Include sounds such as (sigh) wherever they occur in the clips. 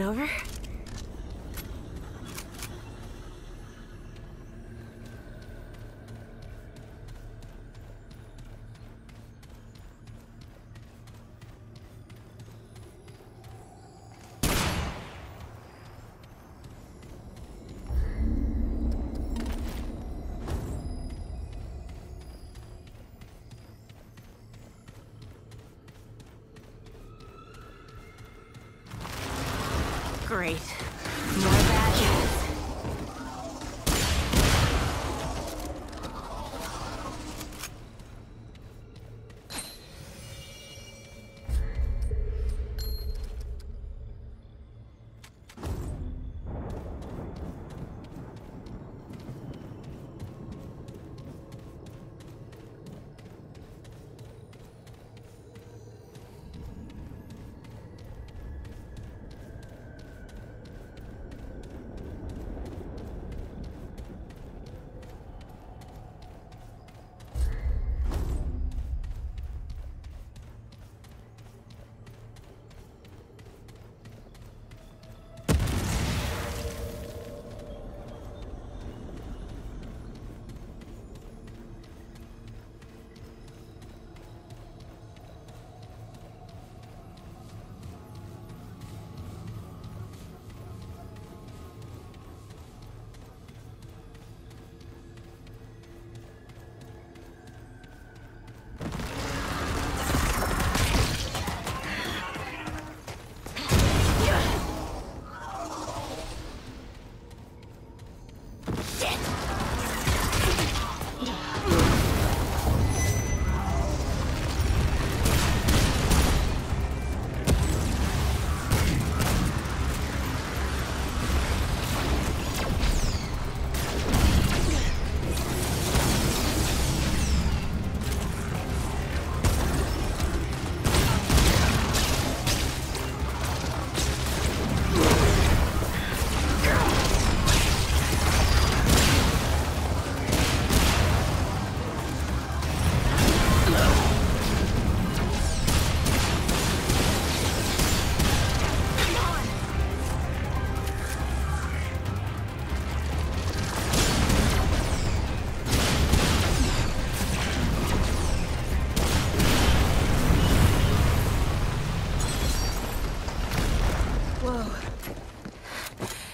it over?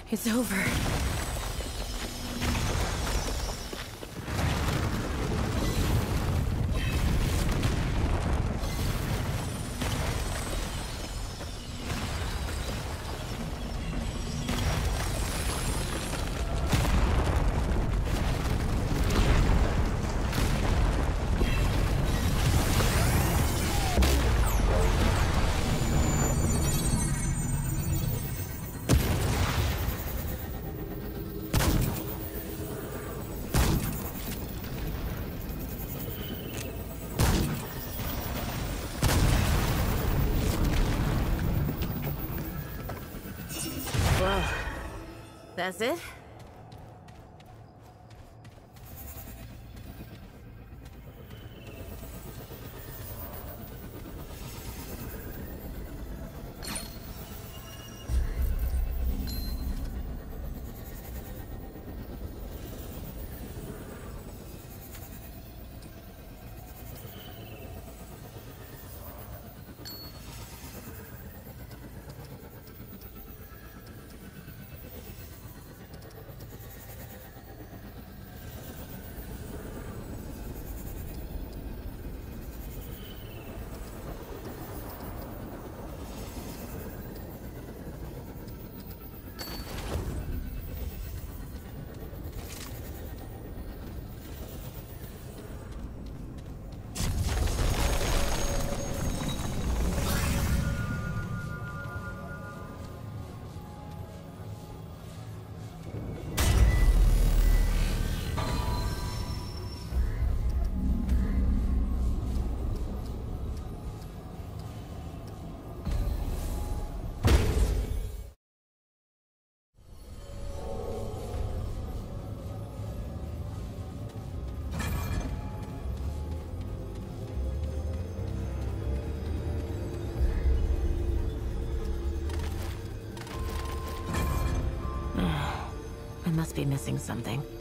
It's over. That's it? Must be missing something.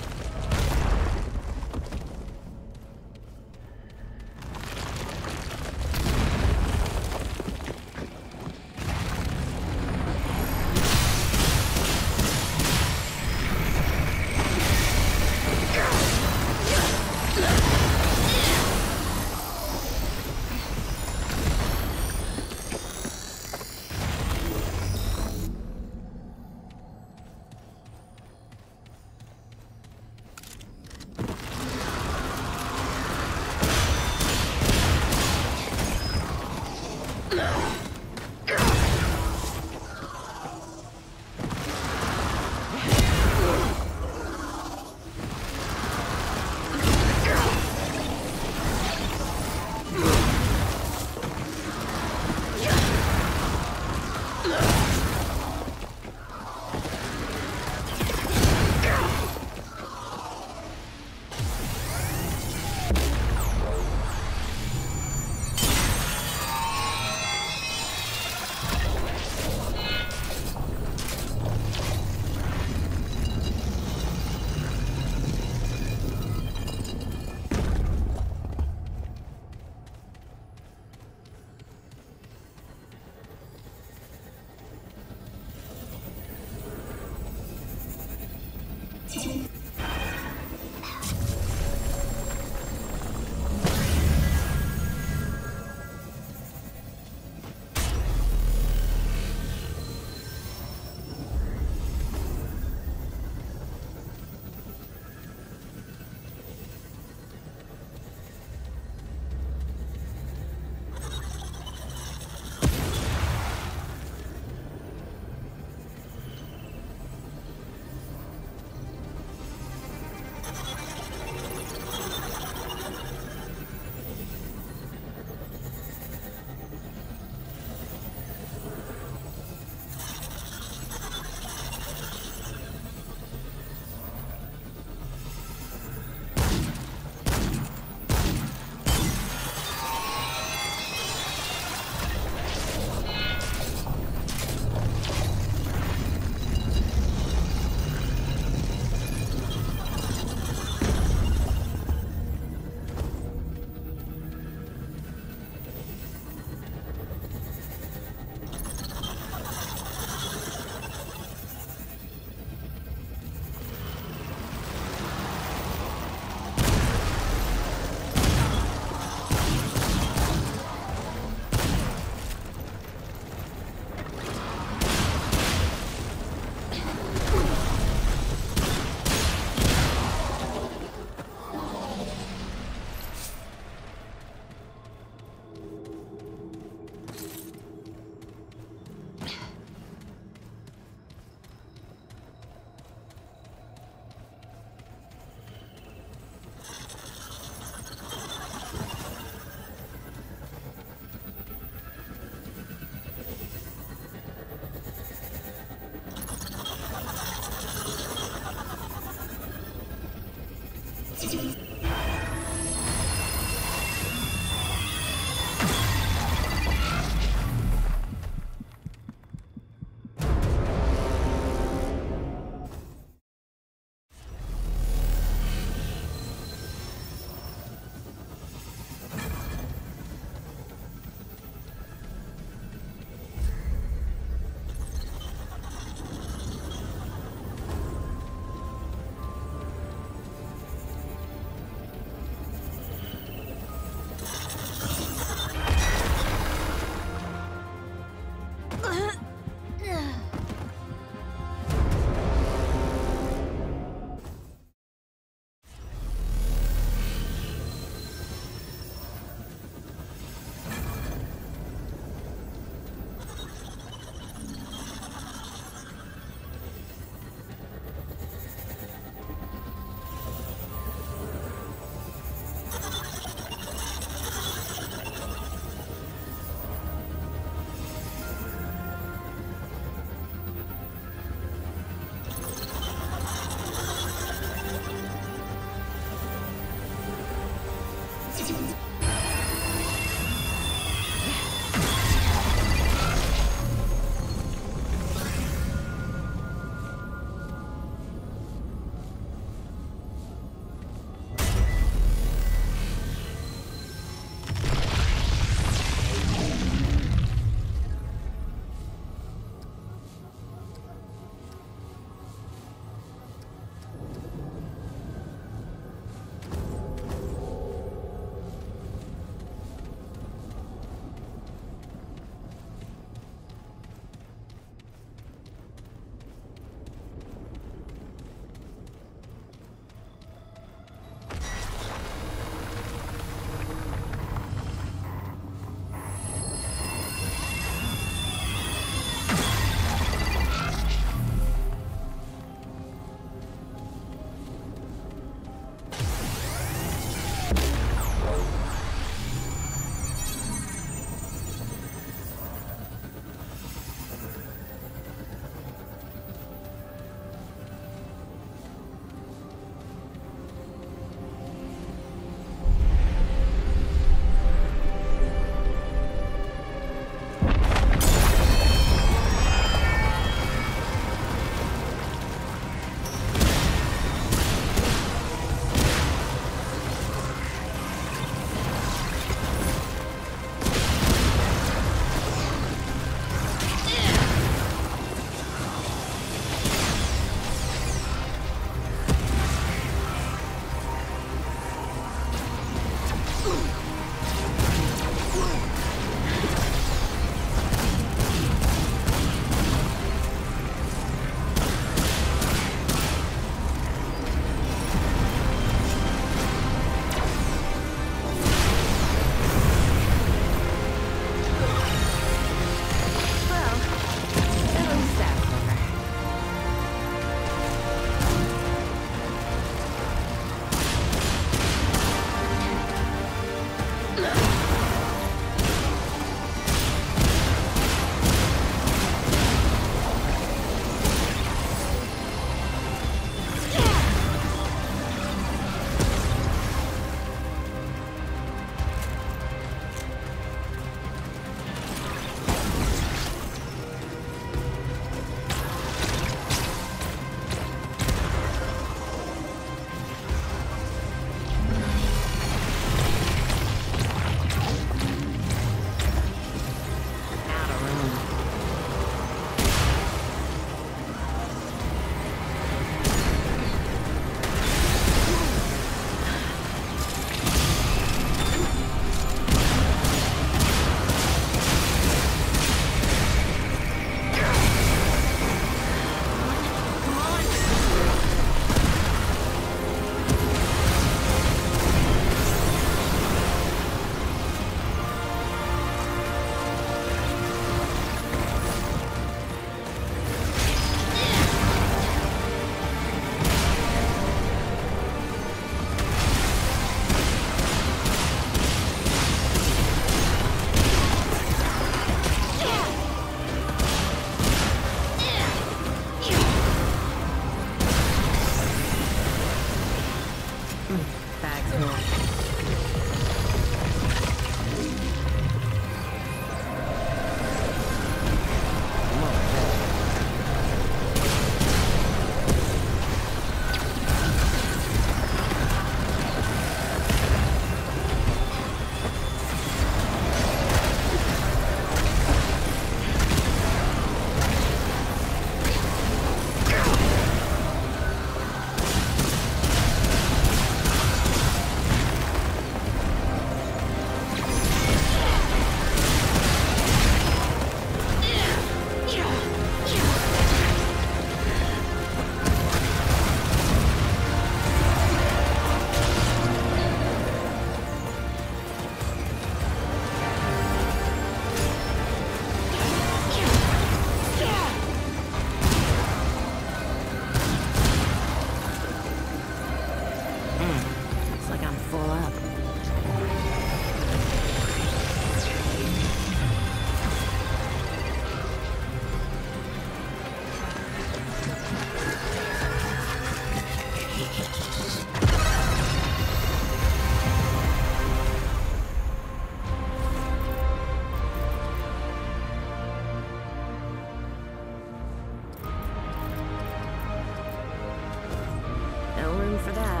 for that.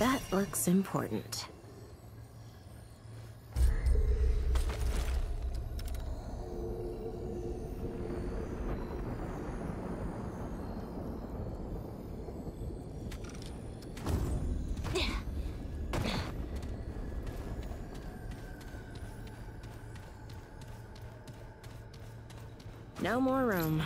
That looks important. No more room.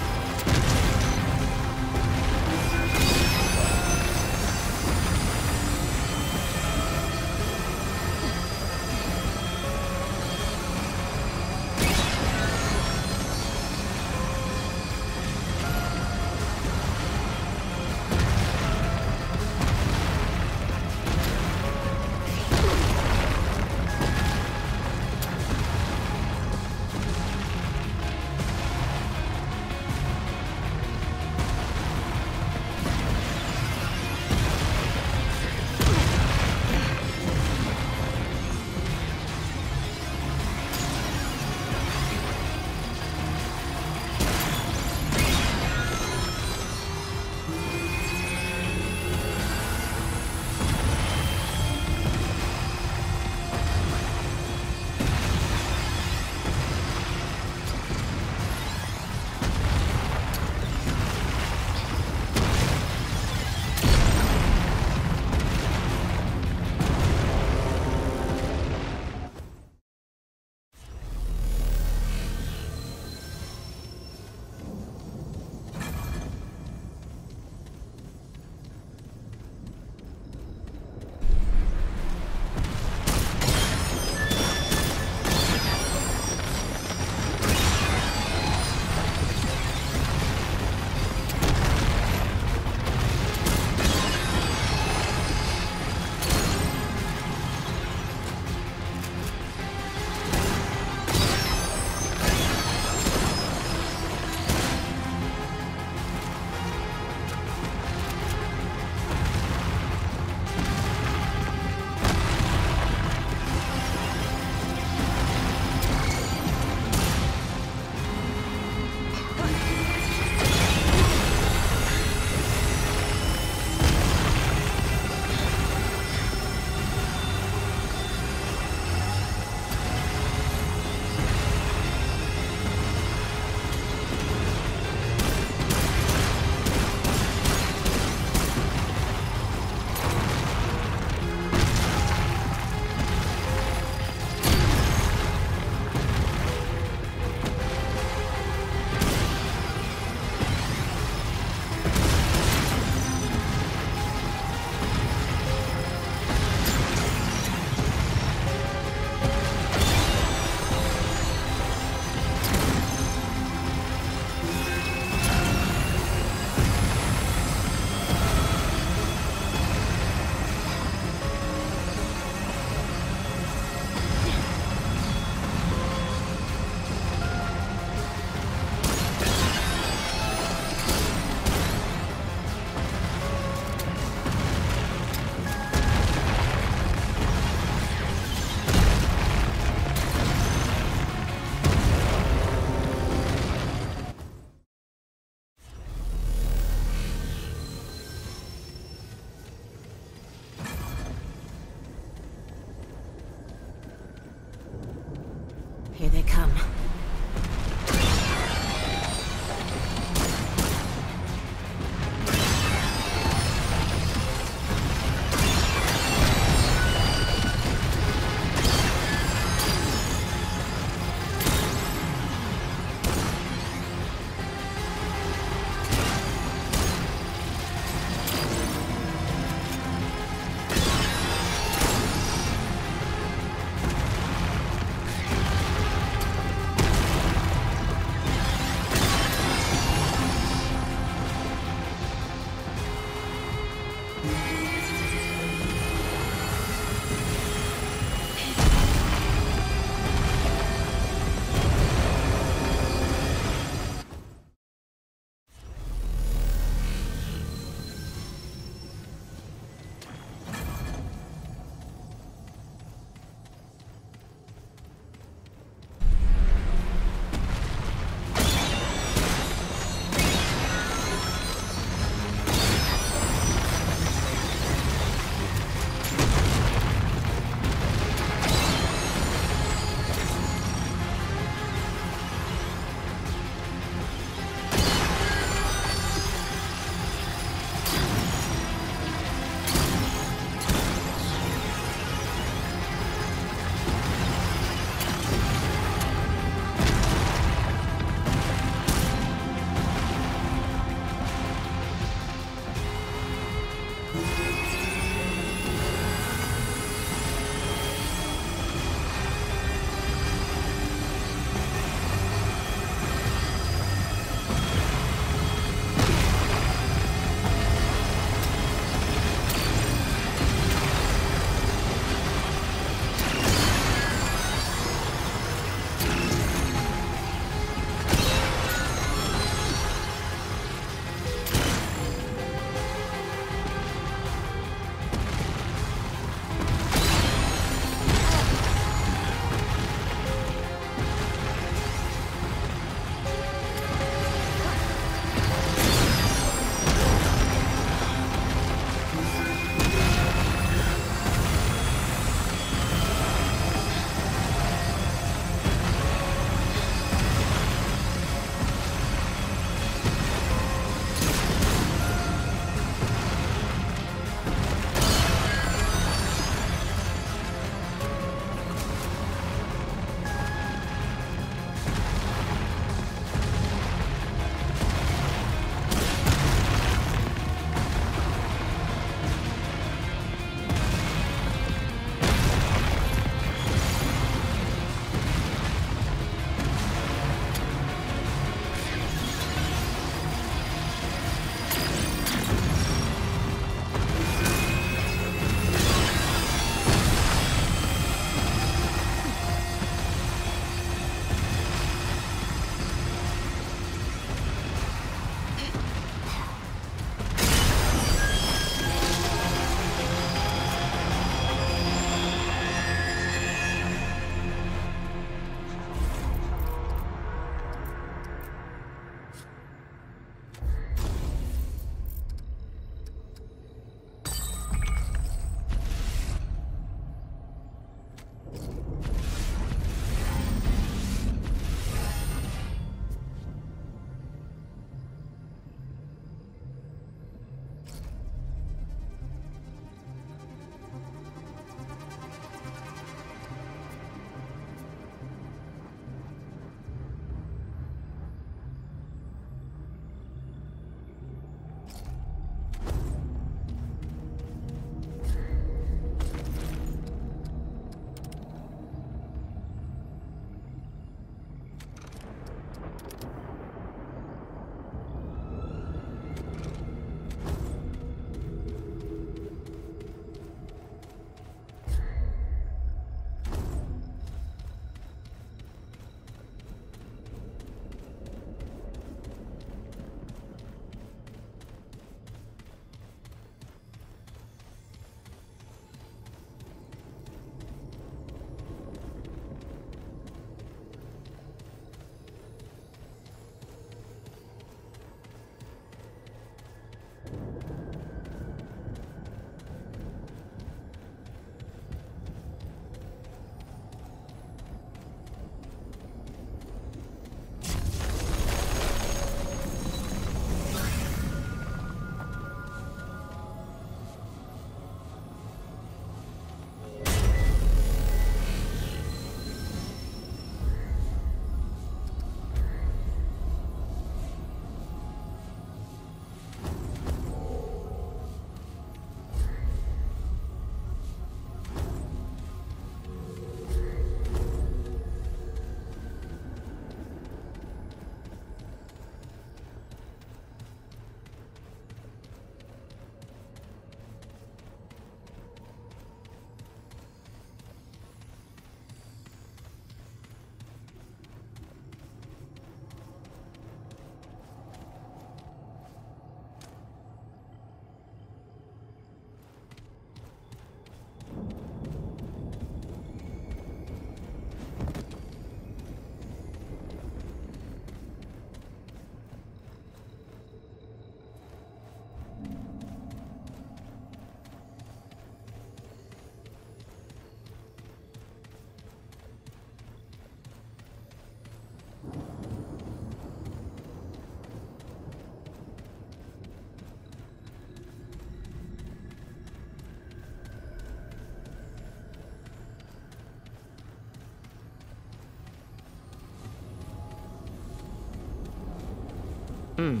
Hmm.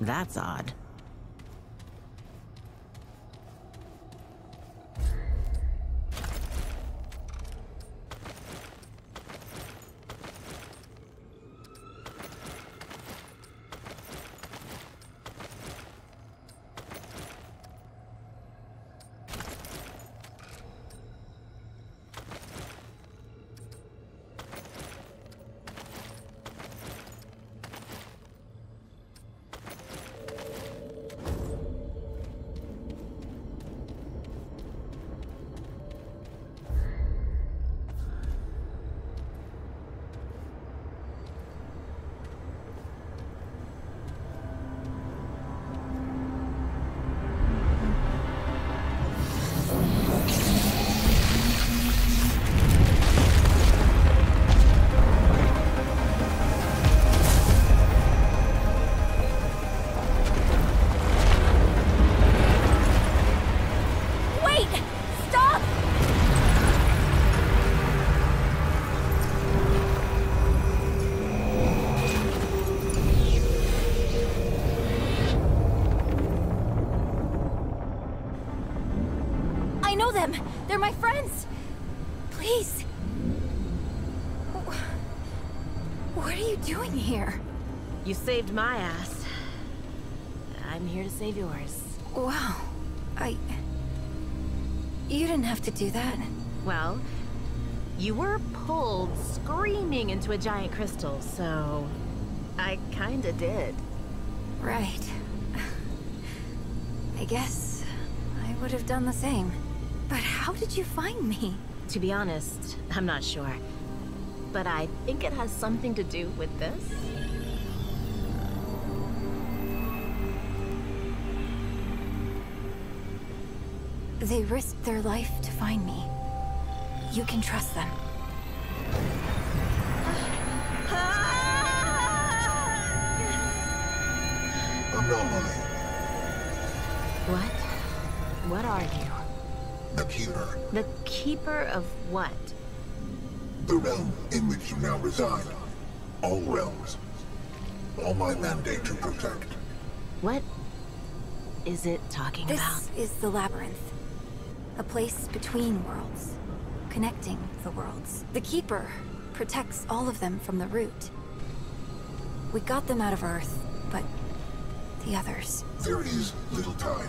That's odd. Saved my ass. I'm here to save yours. Wow. I... You didn't have to do that. Well, you were pulled screaming into a giant crystal, so I kinda did. Right. I guess I would have done the same. But how did you find me? To be honest, I'm not sure. But I think it has something to do with this. They risked their life to find me. You can trust them. Anomaly. What? What are you? The Keeper. The keeper of what? The realm in which you now reside. All realms. All my mandate to protect. What is it talking This about? This is the Labyrinth. A place between worlds. Connecting the worlds. The Keeper protects all of them from the root. We got them out of Earth, but the others... There is little time.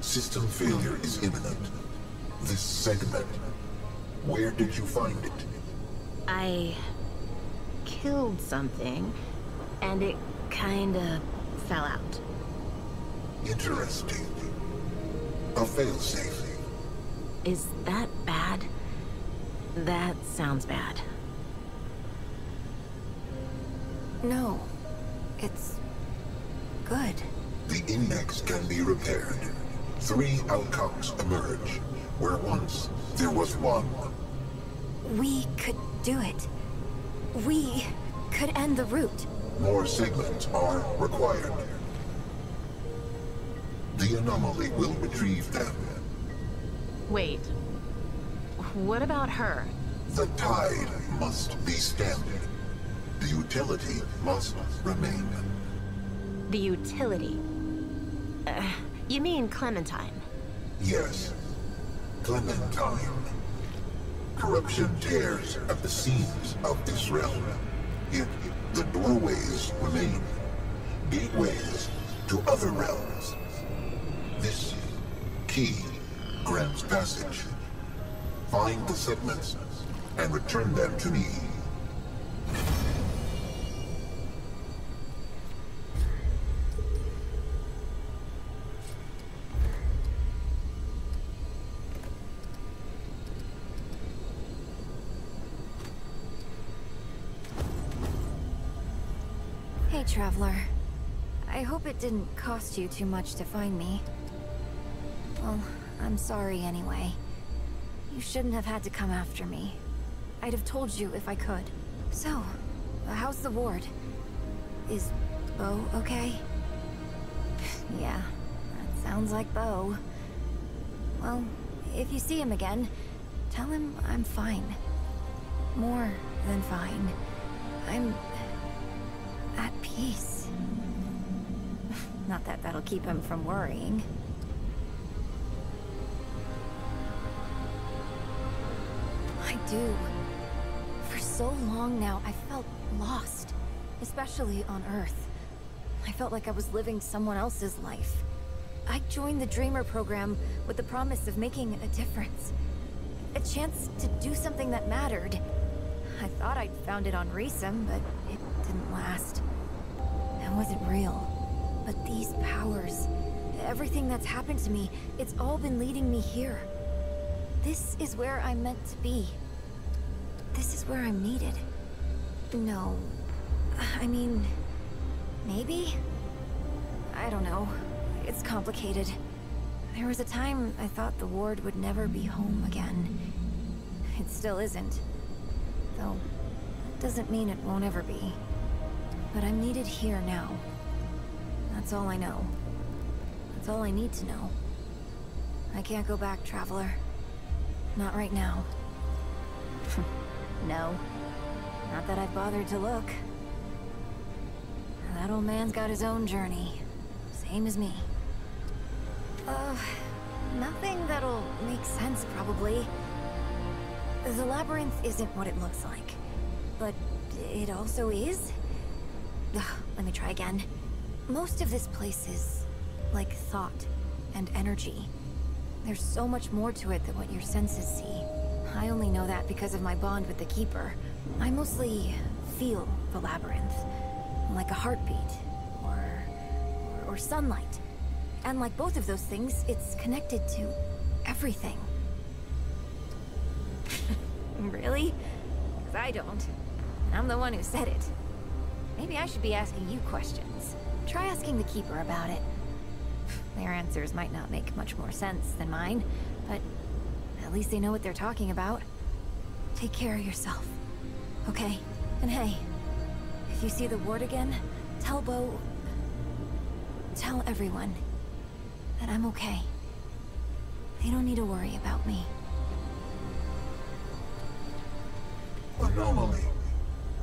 System failure is imminent. This segment. Where did you find it? I killed something, and it kinda fell out. Interesting. A failsafe. Is that bad? That sounds bad. No. It's... good. The index can be repaired. Three outcomes emerge, where once there was one. We could do it. We could end the root. More segments are required. The anomaly will retrieve them. Wait. What about her? The tide must be standing. The utility must remain. The utility. Uh, you mean Clementine? Yes. Clementine. Corruption tears at the seams of this realm. Yet the doorways remain. Gateways to other realms. This key grants passage. Find the segments and return them to me. Hey, Traveler. I hope it didn't cost you too much to find me. Well, I'm sorry anyway. You shouldn't have had to come after me. I'd have told you if I could. So, how's the ward? Is Bo okay? (sighs) yeah, that sounds like Bo. Well, if you see him again, tell him I'm fine. More than fine. I'm at peace. (sighs) Not that that'll keep him from worrying. Do. For so long now, I felt lost. Especially on Earth. I felt like I was living someone else's life. I joined the Dreamer program with the promise of making a difference. A chance to do something that mattered. I thought I'd found it on Rhysum, but it didn't last. It wasn't real. But these powers, everything that's happened to me, it's all been leading me here. This is where I'm meant to be. This is where I'm needed. No. I mean... Maybe? I don't know. It's complicated. There was a time I thought the ward would never be home again. It still isn't. Though, that doesn't mean it won't ever be. But I'm needed here now. That's all I know. That's all I need to know. I can't go back, Traveler. Not right now. (laughs) no. Not that I've bothered to look. That old man's got his own journey. Same as me. Uh, nothing that'll make sense, probably. The labyrinth isn't what it looks like. But it also is? Ugh, let me try again. Most of this place is like thought and energy. There's so much more to it than what your senses see. I only know that because of my bond with the Keeper. I mostly feel the labyrinth, like a heartbeat, or, or, sunlight. And like both of those things, it's connected to everything. (laughs) really? Because I don't. I'm the one who said it. Maybe I should be asking you questions. Try asking the Keeper about it. (sighs) Their answers might not make much more sense than mine, at least they know what they're talking about. Take care of yourself, okay? And hey, if you see the ward again, tell Bo... Tell everyone that I'm okay. They don't need to worry about me. Anomaly.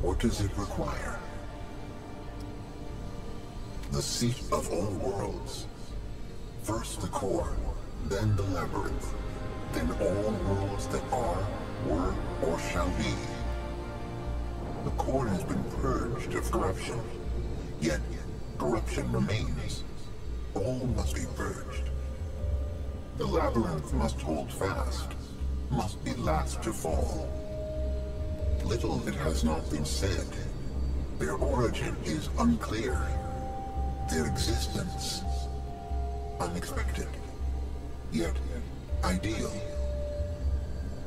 What does it require? The seat of all worlds. First the core, then the labyrinth, then all worlds that are, were, or shall be. The core has been purged of corruption, yet corruption remains. All must be purged. The labyrinth must hold fast, must be last to fall. Little that has not been said. Their origin is unclear. Their existence unexpected, yet ideal.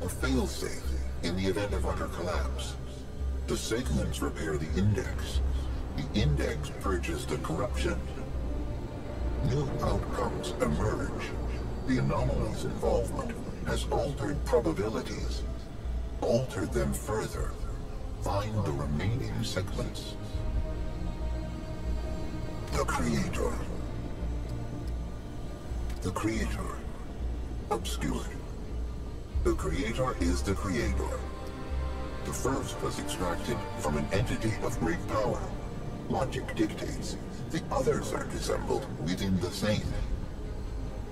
A failsafe in the event of utter collapse. The segments repair the index. The index purges the corruption. New outcomes emerge. The anomaly's involvement has altered probabilities. Alter them further. Find the remaining segments. The Creator. The Creator. Obscured. The Creator is the Creator. The first was extracted from an entity of great power. Logic dictates. The others are dissembled within the same.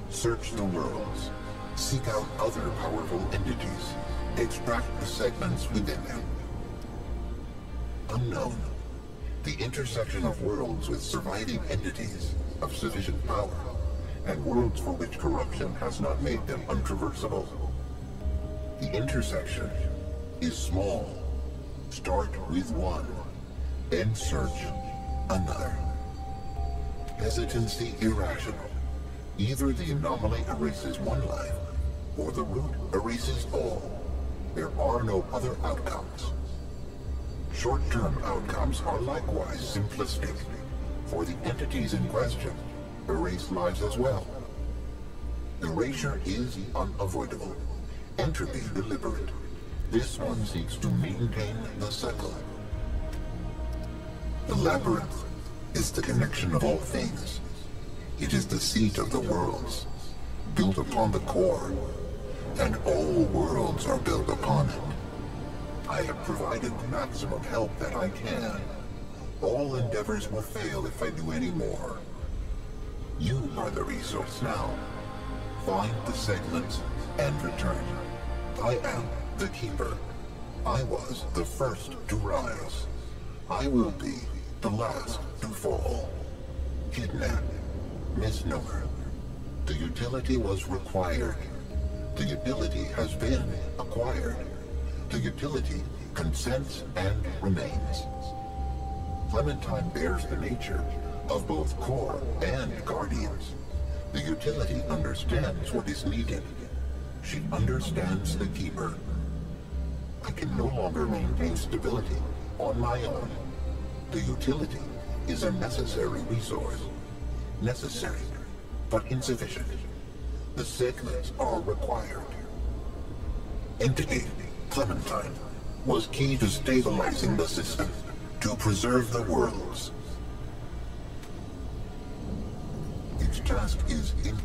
Search the worlds. Seek out other powerful entities. Extract the segments within them. Unknown. The intersection of worlds with surviving entities of sufficient power, and worlds for which corruption has not made them untraversable. The intersection is small. Start with one, then search another. Hesitancy irrational. Either the anomaly erases one life, or the root erases all. There are no other outcomes. Short-term outcomes are likewise simplistic, for the entities in question erase lives as well. Erasure is unavoidable. Entropy deliberate. This one seeks to maintain the cycle. The labyrinth is the connection of all things. It is the seat of the worlds, built upon the core, and all worlds are built upon it. I have provided maximum help that I can. All endeavors will fail if I do any more. You are the resource now. Find the segments and return. I am the Keeper. I was the first to rise. I will be the last to fall. Kidnap. Misnomer. The utility was required. The utility has been acquired. The utility consents and remains. Clementine bears the nature of both core and guardians. The utility understands what is needed. She understands the Keeper. I can no longer maintain stability on my own. The utility is a necessary resource. Necessary, but insufficient. The segments are required. Entity, Clementine, was key to stabilizing the system, to preserve the worlds. Its task is in